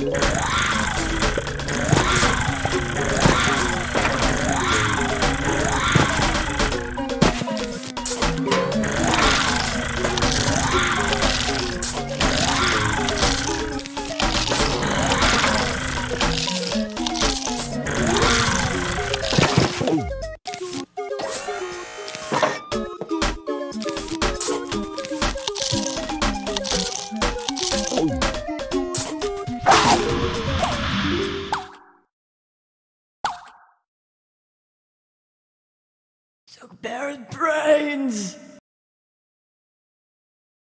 Yeah. Took Baron's brains!